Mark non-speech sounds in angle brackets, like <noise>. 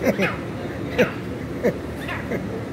Yeah. <laughs>